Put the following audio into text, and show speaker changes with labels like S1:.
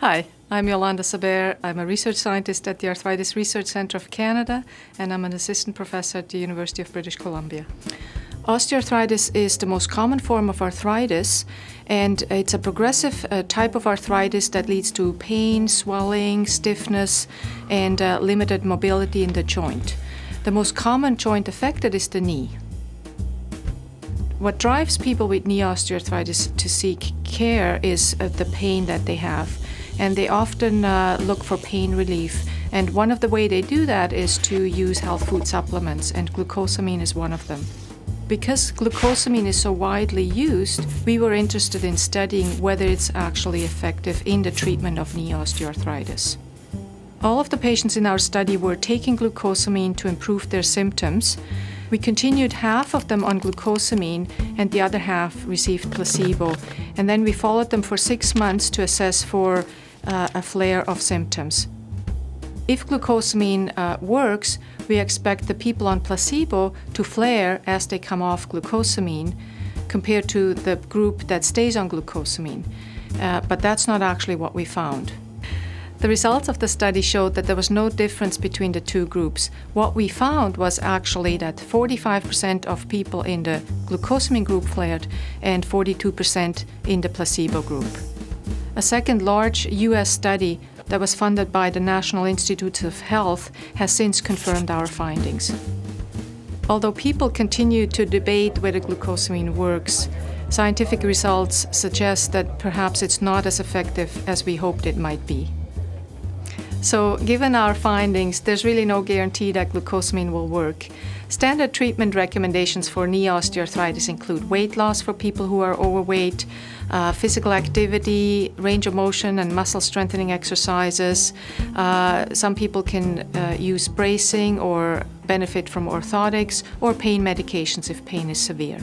S1: Hi, I'm Jolanda Cibere. I'm a research scientist at the Arthritis Research Centre of Canada, and I'm an assistant professor at the University of British Columbia. Osteoarthritis is the most common form of arthritis, and it's a progressive uh, type of arthritis that leads to pain, swelling, stiffness, and uh, limited mobility in the joint. The most common joint affected is the knee. What drives people with knee osteoarthritis to seek care is uh, the pain that they have, and they often uh, look for pain relief. And one of the way they do that is to use health food supplements, and glucosamine is one of them. Because glucosamine is so widely used, we were interested in studying whether it's actually effective in the treatment of knee osteoarthritis. All of the patients in our study were taking glucosamine to improve their symptoms. We continued half of them on glucosamine and the other half received placebo. And then we followed them for six months to assess for uh, a flare of symptoms. If glucosamine uh, works, we expect the people on placebo to flare as they come off glucosamine compared to the group that stays on glucosamine. Uh, but that's not actually what we found. The results of the study showed that there was no difference between the two groups. What we found was actually that 45% of people in the glucosamine group flared and 42% in the placebo group. A second large US study that was funded by the National Institutes of Health has since confirmed our findings. Although people continue to debate whether glucosamine works, scientific results suggest that perhaps it's not as effective as we hoped it might be. So, given our findings, there's really no guarantee that glucosamine will work. Standard treatment recommendations for knee osteoarthritis include weight loss for people who are overweight, uh, physical activity, range of motion, and muscle strengthening exercises. Uh, some people can uh, use bracing or benefit from orthotics or pain medications if pain is severe.